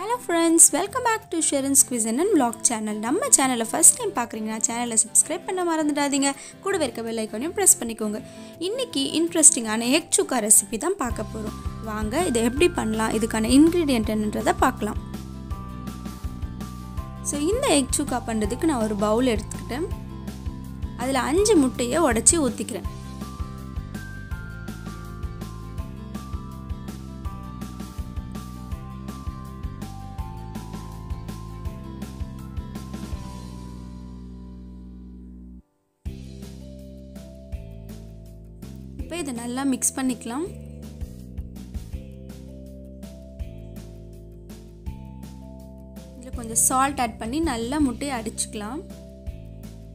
Hello friends welcome back to Sharon's cuisine and blog channel நம்ம சேனலை first time பார்க்குறீங்கன்னா சேனலை சப்ஸ்கிரைப் பண்ண மறந்துடாதீங்க. கூடவே இருக்க பெல் ஐக்கானையும் ப்ரெஸ் பண்ணிக்கோங்க. இன்றைக்கி இன்ட்ரெஸ்டிங்கான எக் சுக்கா ரெசிபி தான் பார்க்க போகிறோம் வாங்க இதை எப்படி பண்ணலாம்? இதுக்கான இன்க்ரீடியன்ட் என்னன்றதை பார்க்கலாம். ஸோ இந்த எக் சுக்கா பண்ணுறதுக்கு நான் ஒரு பவுல் எடுத்துக்கிட்டேன். அதில் அஞ்சு முட்டையை உடச்சி ஊற்றிக்கிறேன் இப்போ இதை நல்லா மிக்ஸ் பண்ணிக்கலாம். இதில் கொஞ்சம் சால்ட் ஆட் பண்ணி நல்லா முட்டையை அடிச்சுக்கலாம்.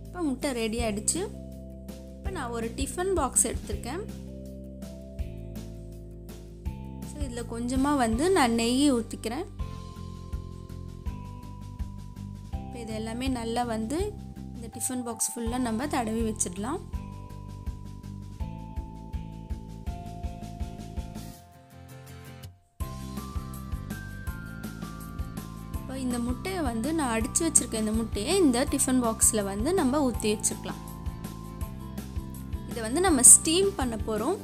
இப்போ முட்டை ரெடி ஆகிடுச்சு இப்போ நான் ஒரு டிஃபன் பாக்ஸ் எடுத்திருக்கேன். ஸோ இதில் கொஞ்சமாக வந்து நான் நெய் ஊற்றிக்கிறேன். இப்போ இது எல்லாமே நல்லா வந்து இந்த டிஃபன் பாக்ஸ் ஃபுல்லாக நம்ம தடவி வச்சிடலாம். இந்த முட்டையை வந்து நான் அடித்து வச்சுருக்க இந்த முட்டையை இந்த டிஃபன் பாக்ஸில் வந்து நம்ம ஊற்றி வச்சுக்கலாம் இதை வந்து நம்ம ஸ்டீம் பண்ண போகிறோம்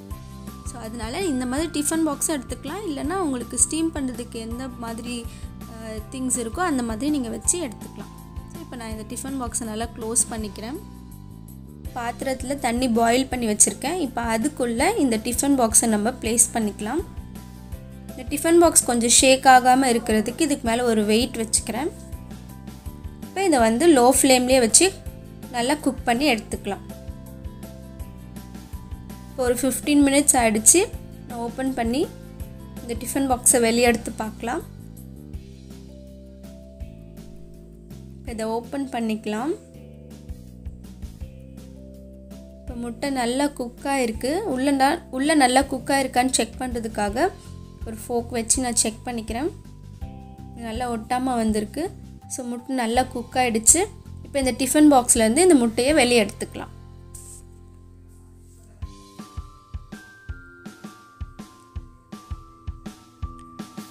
ஸோ அதனால் இந்த மாதிரி டிஃபன் பாக்ஸும் எடுத்துக்கலாம். இல்லைன்னா உங்களுக்கு ஸ்டீம் பண்ணுறதுக்கு எந்த மாதிரி திங்ஸ் இருக்கோ அந்த மாதிரி நீங்கள் வச்சு எடுத்துக்கலாம். ஸோ இப்போ நான் இந்த டிஃபன் பாக்ஸை நல்லா க்ளோஸ் பண்ணிக்கிறேன். பாத்திரத்தில் தண்ணி பாயில் பண்ணி வச்சுருக்கேன். இப்போ அதுக்குள்ளே இந்த டிஃபன் பாக்ஸை நம்ம ப்ளேஸ் பண்ணிக்கலாம். இந்த டிஃபன் பாக்ஸ் கொஞ்சம் ஷேக் ஆகாமல் இருக்கிறதுக்கு இதுக்கு மேலே ஒரு வெயிட் வச்சுக்கிறேன். இப்போ இதை வந்து லோ ஃப்ளேம்லேயே வச்சு நல்லா குக் பண்ணி எடுத்துக்கலாம். இப்போ ஒரு ஃபிஃப்டீன் மினிட்ஸ் ஆகிடுச்சு நான் ஓப்பன் பண்ணி இந்த டிஃபன் பாக்ஸை வெளியே எடுத்து பார்க்கலாம். இதை ஓப்பன் பண்ணிக்கலாம். இப்போ முட்டை நல்லா குக்காக இருக்குது உள்ள உள்ளே நல்லா குக்காக இருக்கான்னு செக் பண்ணுறதுக்காக ஒரு ஃபோக் வச்சு நான் செக் பண்ணிக்கிறேன். நல்லா ஒட்டாமல் வந்திருக்கு. ஸோ முட்டை நல்லா குக் ஆகிடுச்சு இப்போ இந்த டிஃபன் பாக்ஸ்லேருந்து இந்த முட்டையை வெளியே எடுத்துக்கலாம்.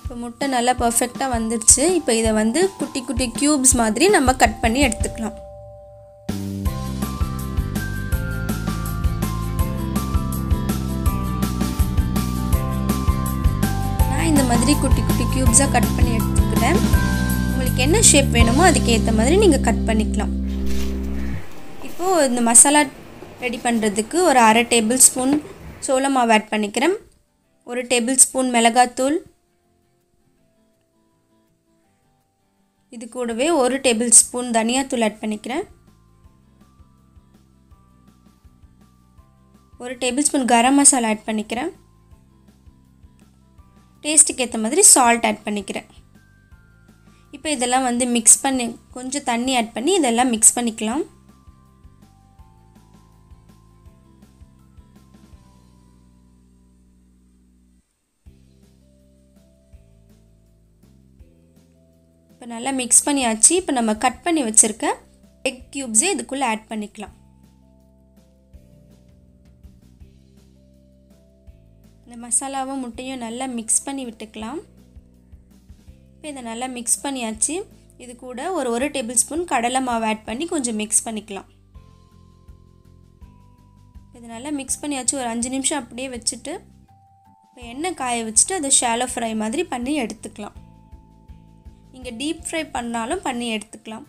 இப்போ முட்டை நல்லா பர்ஃபெக்டாக வந்துடுச்சு இப்போ இதை வந்து குட்டி குட்டி க்யூப்ஸ் மாதிரி நம்ம கட் பண்ணி எடுத்துக்கலாம். மாதிரி குட்டி குட்டி க்யூப்ஸாக கட் பண்ணி எடுத்துக்கிறேன். உங்களுக்கு என்ன ஷேப் வேணுமோ அதுக்கேற்ற மாதிரி நீங்கள் கட் பண்ணிக்கலாம். இப்போது இந்த மசாலா ரெடி பண்ணுறதுக்கு ஒரு அரை டேபிள் ஸ்பூன் சோள மாவு ஆட் பண்ணிக்கிறேன். ஒரு டேபிள் ஸ்பூன் மிளகாத்தூள். இது கூடவே ஒரு டேபிள் ஸ்பூன் தனியாத்தூள் ஆட் பண்ணிக்கிறேன். ஒரு tablespoon garam masala add பண்ணிக்கிறேன். டேஸ்ட்டுக்கு ஏற்ற மாதிரி சால்ட் ஆட் பண்ணிக்கிறேன். இப்போ இதெல்லாம் வந்து மிக்ஸ் பண்ணி கொஞ்சம் தண்ணி ஆட் பண்ணி இதெல்லாம் மிக்ஸ் பண்ணிக்கலாம். இப்போ நல்லா மிக்ஸ் பண்ணியாச்சு. இப்போ நம்ம கட் பண்ணி வச்சுருக்க எக் க்யூப்ஸே இதுக்குள்ளே ஆட் பண்ணிக்கலாம். இந்த மசாலாவும் முட்டையும் நல்லா மிக்ஸ் பண்ணி விட்டுக்கலாம். இப்போ இதை நல்லா மிக்ஸ் பண்ணியாச்சு. இது கூட ஒரு ஒரு டேபிள் ஸ்பூன் கடலை மாவு ஆட் பண்ணி கொஞ்சம் மிக்ஸ் பண்ணிக்கலாம். இது நல்லா மிக்ஸ் பண்ணியாச்சு. ஒரு அஞ்சு நிமிஷம் அப்படியே வச்சுட்டு இப்போ எண்ணெய் காய வச்சுட்டு அதை ஷாலோ ஃப்ரை மாதிரி பண்ணி எடுத்துக்கலாம். நீங்கள் டீப் ஃப்ரை பண்ணாலும் பண்ணி எடுத்துக்கலாம்.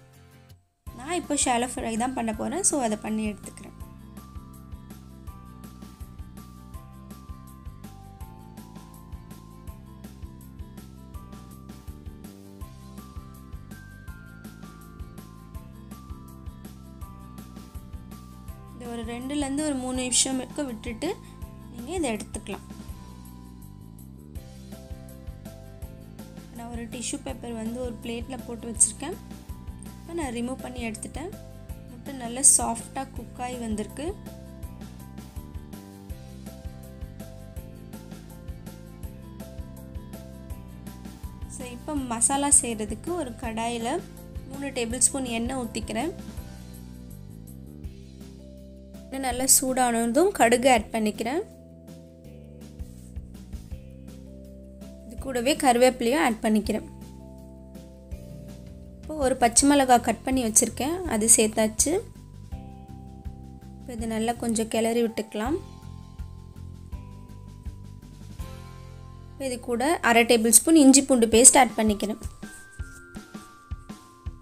நான் இப்போ ஷாலோ ஃப்ரை தான் பண்ண போகிறேன் ஸோ அதை பண்ணி எடுத்துக்கிறேன். ஒரு ரெண்டுலேருந்து ஒரு மூணு நிமிஷம் வரைக்கும் விட்டுட்டு நீங்கள் இதை எடுத்துக்கலாம். நான் ஒரு டிஷ்யூ பேப்பர் வந்து ஒரு பிளேட்டில் போட்டு வச்சுருக்கேன். இப்போ நான் ரிமூவ் பண்ணி எடுத்துட்டேன். முட்டை நல்லா சாஃப்டாக குக்காகி வந்திருக்கு. ஸோ இப்போ மசாலா செய்கிறதுக்கு ஒரு கடாயில் மூணு டேபிள் ஸ்பூன் எண்ணெய் ஊற்றிக்கிறேன் இன்னும் நல்லா சூடானதும் கடுகு ஆட் பண்ணிக்கிறேன். இது கூடவே கருவேப்பிலையும் ஆட் பண்ணிக்கிறேன். இப்போ ஒரு பச்சை மிளகாய் கட் பண்ணி வச்சுருக்கேன். அது சேர்த்தாச்சு. இப்போ இது நல்லா கொஞ்சம் கிளறி விட்டுக்கலாம். இது கூட அரை டேபிள் ஸ்பூன் இஞ்சி பூண்டு பேஸ்ட் ஆட் பண்ணிக்கிறேன்.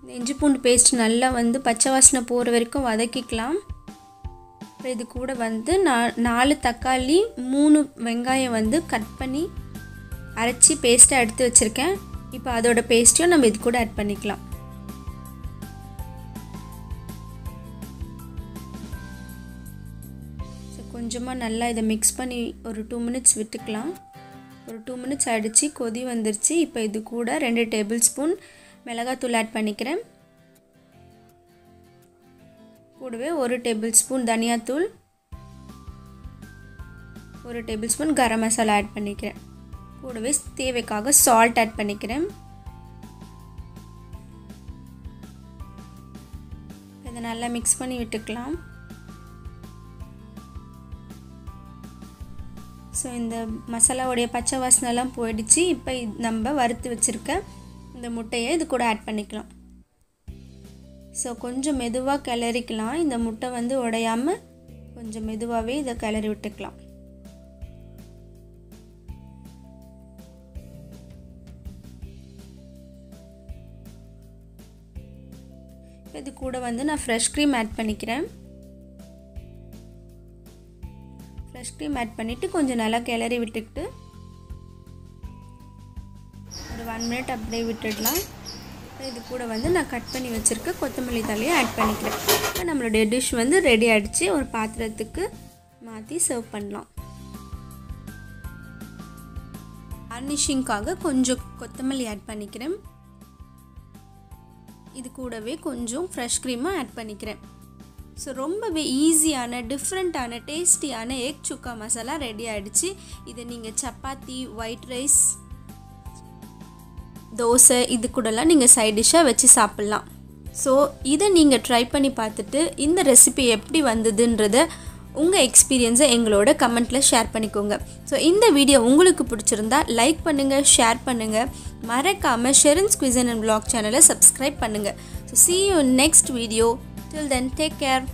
இந்த இஞ்சி பூண்டு பேஸ்ட் நல்லா வந்து பச்சை வாசனை போகிற வரைக்கும் வதக்கிக்கலாம். அப்புறம் இது கூட வந்து நான் நாலு தக்காளி மூணு வெங்காயம் வந்து கட் பண்ணி அரைச்சி பேஸ்ட்டாக எடுத்து வச்சுருக்கேன். இப்போ அதோட பேஸ்ட்டையும் நம்ம இது கூட ஆட் பண்ணிக்கலாம். ஸோ கொஞ்சமாக நல்லா இதை மிக்ஸ் பண்ணி ஒரு டூ மினிட்ஸ் விட்டுக்கலாம். ஒரு டூ மினிட்ஸ் அடித்து கொதி வந்துருச்சு. இப்போ இது கூட ரெண்டு டேபிள் ஸ்பூன் மிளகாத்தூள் ஆட் பண்ணிக்கிறேன். கூடவே ஒரு டேபிள் ஸ்பூன் தனியாத்தூள் ஒரு tablespoon garam masala add பண்ணிக்கிறேன். கூடவே தேவைக்காக சால்ட் ஆட் பண்ணிக்கிறேன். இதை நல்லா மிக்ஸ் பண்ணி விட்டுக்கலாம். ஸோ இந்த மசாலாவுடைய பச்சை வாசனைலாம் போயிடுச்சு. இப்போ நம்ம வறுத்து வச்சுருக்க இந்த முட்டையை இது கூட ஆட் பண்ணிக்கலாம். ஸோ கொஞ்சம் மெதுவாக கிளறிக்கலாம். இந்த முட்டை வந்து உடையாமல் கொஞ்சம் மெதுவாகவே இதை கிளறி விட்டுக்கலாம். இது கூட வந்து நான் ஃப்ரெஷ் க்ரீம் ஆட் பண்ணிக்கிறேன். ஃப்ரெஷ் க்ரீம் ஆட் பண்ணிவிட்டு கொஞ்சம் நல்லா கிளறி விட்டுக்கிட்டு ஒரு ஒன் மினிட் அப்படியே விட்டுடலாம். இது கூட வந்து நான் கட் பண்ணி வச்சுருக்க கொத்தமல்லி தலையை ஆட் பண்ணிக்கிறேன். இப்போ நம்மளுடைய டிஷ் வந்து ரெடி ஆகிடுச்சு ஒரு பாத்திரத்துக்கு மாற்றி சர்வ் பண்ணலாம். கார்னிஷிங்காக கொஞ்சம் கொத்தமல்லி ஆட் பண்ணிக்கிறேன். இது கூடவே கொஞ்சம் ஃப்ரெஷ் க்ரீமாக ஆட் பண்ணிக்கிறேன். ஸோ ரொம்பவே ஈஸியான டிஃப்ரெண்ட்டான டேஸ்டியான எக் சுக்கா மசாலா ரெடி ஆகிடுச்சு இதை நீங்கள் சப்பாத்தி ஒயிட் ரைஸ் தோசை இது கூடலாம் நீங்கள் சைட் டிஷ்ஷாக வச்சு சாப்பிட்லாம். ஸோ இதை நீங்கள் ட்ரை பண்ணி பார்த்துட்டு இந்த ரெசிபி எப்படி வந்ததுன்றத உங்கள் எக்ஸ்பீரியன்ஸை எங்களோட கமெண்ட்டில் ஷேர் பண்ணிக்கோங்க. ஸோ இந்த வீடியோ உங்களுக்கு பிடிச்சிருந்தா லைக் பண்ணுங்கள் ஷேர் பண்ணுங்கள் மறக்காமல் ஷெரன்ஸ் குவிசன் அண்ட் பிளாக் சேனலை சப்ஸ்கிரைப் பண்ணுங்கள் so see you next video till then take care